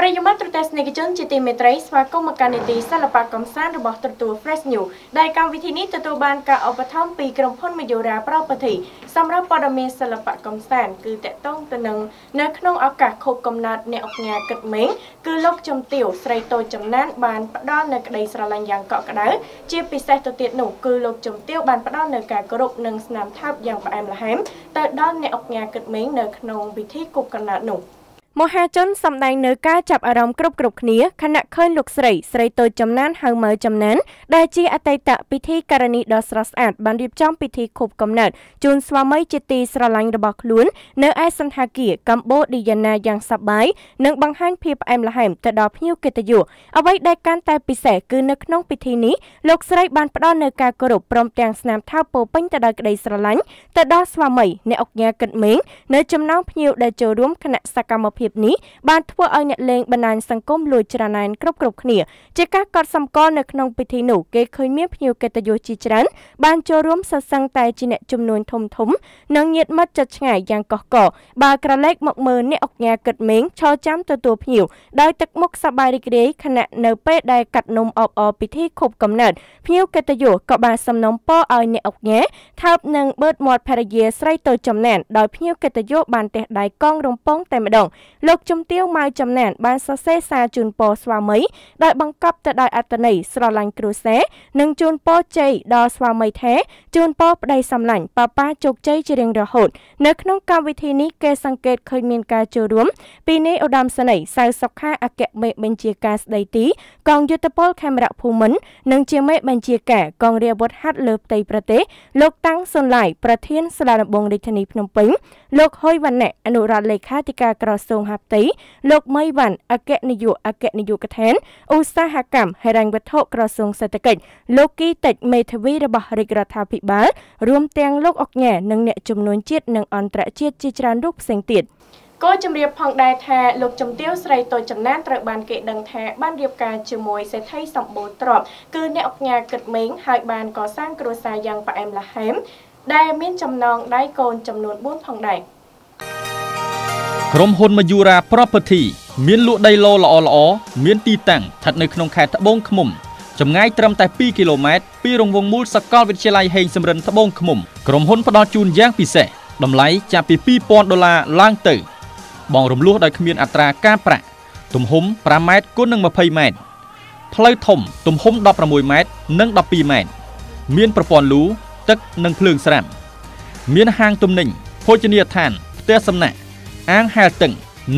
ប្រិយមិត្តទស្សនិកជនជាទីមេត្រីស្វាគមន៍មកកាន់នីតិសិល្បៈកំសាន្តរបស់ទូរទស្សន៍ Fresh News ដែលកម្មវិធីនេះទទួលបានការឧបត្ថម្ភពីក្រុមហ៊ុន Mayura Property សម្រាប់ព័ត៌មានសិល្បៈកំសាន្តគឺតកតងទៅនឹងនៅក្នុងឱកាសខូបកំណើតអ្នកអុកញ៉ាគិតមេងគឺលោកចំទាវស្រីតូចចំណានបានផ្ដល់នៅក្តីស្រឡាញ់យ៉ាងកក់ក្ដៅជាពិសេសទៅទៀតនោះគឺលោកចំទាវបានផ្ដល់នៅការគោរពនិងស្នាមថើបយ៉ាងផ្អែមល្ហែមទៅដល់អ្នកអុកញ៉ាគិតមេងនៅក្នុងពិធីគូបកំណើតនោះ។ មហាជនសម្ដែងនៅការចាប់អារម្មណ៍គ្រប់គ្រប់គ្នាខណៈឃើញលោកស្រីស្រីតូចចំណានហៅមើចំណានដែលជាអតីតពិធីការនីដ៏ស្រស់ស្អាតបានរៀបចំពិធីខូបកំណើតជូនស្វាមីជាទីស្រឡាញ់របស់ខ្លួន នៅឯសន្តាគារកម្ពុជាឌីយ៉ាណាយ៉ាងសប្បាយនិងបង្ហាញភាពផ្អែមល្ហែមទៅដល់ភ្ញៀវកិត្តិយសអ្វីដែលកាន់តែពិសេសគឺនៅក្នុងពិធីនេះលោកស្រីបានផ្ដល់នូវការគោរពព្រមទាំងស្នាមថើបពោពេញទៅដោយក្តីស្រឡាញ់ទៅដល់ស្វាមីអ្នកអុកញ៉ាគិតមេងនៅចំណោមភ្ញៀវដែលចូលរួមគណៈសកម្មភាពភាពនេះបានធ្វើឲ្យអ្នកលេងបណ្ដាញសង្គមលួចច្រណែនគ្រប់គ្រប់គ្នា ជាការកត់សម្គាល់នៅក្នុងពិធីនោះគេឃើញមានភ្ញៀវកិត្តិយសជាច្រើនបានចូលរួមសសឹងតែជាអ្នកចំនួនធំធំ និងញាតិមិត្តជិតឆ្ងាយយ៉ាងកុះកបើក្រឡេកមកមើលអ្នកអុកញ៉ាគិតមេងឈរចាំទទួលភ្ញៀវដោយទឹកមុខសប្បាយរីករាយខណៈនៅពេលដែលកាត់នំអបអរពិធីខូបកំណើតភ្ញៀវកិត្តិយសក៏បានសំណូមពរឲ្យអ្នកអុកញ៉ាថើបនឹងបឺតមាត់ភរិយាស្រីតូចចំណានដោយភ្ញៀវកិត្តិយសបានទះដៃកងរំពងតែម្ដងលោកជំទាវម៉ៅចំណានបានសរសេរសារជូនពរស្វាមីដោយបង្កប់ទៅដោយអត្ថន័យស្រឡាញ់គ្រួសារនិងជូនពរជ័យដល់ស្វាមីថាជូនពរប្តីសម្លាញ់ប៉ាប៉ាជោគជ័យជារៀងរហូត នៅក្នុងកម្មវិធីនេះគេសង្កេតឃើញមានការចូលរួមពីនាយឧត្តមសេនីយ៍សៅសុខាអគ្គមេបញ្ជាការស្ដីទីកងយុទ្ធពលខេមរៈភូមិន្ទនិងជាមេបញ្ជាការកងរាជអាវុធហត្ថលើផ្ទៃប្រទេសលោកតាំងសុនឡាយប្រធានសាលាដំបងរាជធានីភ្នំពេញលោកហុយវណ្ណៈអនុរដ្ឋលេខាធិការក្រសួងហាផ្ទៃលោកមីវ៉ាន់អគ្គនាយកអគ្គនាយកដ្ឋានឧស្សាហកម្មហិរញ្ញវត្ថុក្រសួងសេដ្ឋកិច្ចលោកគីតិចមេធាវីរបស់រាជរដ្ឋាភិបាលរួមទាំងលោកអុកញ៉ែនិងអ្នកចំនួនជាតិនិងអន្តរជាតិជាច្រើនរូបផ្សេងទៀតក៏ជំរាបផងដែរថាលោកជំទាវស្រីតូចចំណានត្រូវបានគេដឹងថាបានរៀបការជាមួយសេដ្ឋីសម្បូរទ្រព្យគឺអ្នកអុកញ៉ាគិតមេងហើយបានកសាងគ្រួសារយ៉ាងផ្អែមល្ហែមដែលមានចំណងដៃកូនចំនួន4ផងដែរ ក្រុមហ៊ុន Mayura Property មានលក់ដីឡូល្អល្អមានទីតាំងស្ថិតនៅក្នុងខេត្តត្បូងឃ្មុំចម្ងាយត្រឹមតែ2គីឡូម៉ែត្រពីរង្វង់មូលសាកលវិទ្យាល័យហេងសំរិនត្បូងឃ្មុំក្រុមហ៊ុនផ្ដល់ជូនយ៉ាងពិសេសតម្លៃចាប់ពី2000ដុល្លារឡើងទៅ បងរំលោះដោយគ្មានអត្រាការប្រាក់ទំហំ5ម៉ែត្រគុណនឹង20ម៉ែត្រផ្លូវធំទំហំ16ម៉ែត្រនិង12ម៉ែត្រមានប្រព័ន្ធលូទឹកនិងភ្លើងស្រាប់មានហាងទំនិញភោជនីយដ្ឋានផ្ទះសំណាក់ អាងហែលទឹក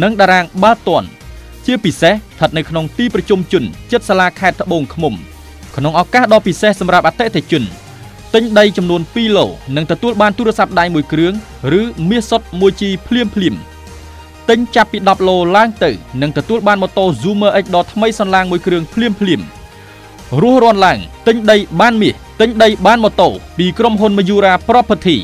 និងតារាងបាល់ទាត់ជាពិសេសស្ថិតនៅក្នុងទីប្រជុំជនជិតសាលាខេត្តត្បូងឃ្មុំក្នុងឱកាសដ៏ពិសេសសម្រាប់អតិថិជនទិញដីចំនួន2ឡូនិងទទួលបានទូរស័ព្ទដៃមួយគ្រឿងឬមាសសុទ្ធ 1G ភ្លាមភ្លាមទិញចាប់ពី10ឡូឡើងទៅនឹងទទួលបានម៉ូតូ Zoomer X ដ៏ថ្មីសន្លាងមួយគ្រឿងភ្លាមភ្លាមរស់រាន់ឡើងទិញដីបានមាសទិញដីបានម៉ូតូពីក្រុមហ៊ុន Mayura Property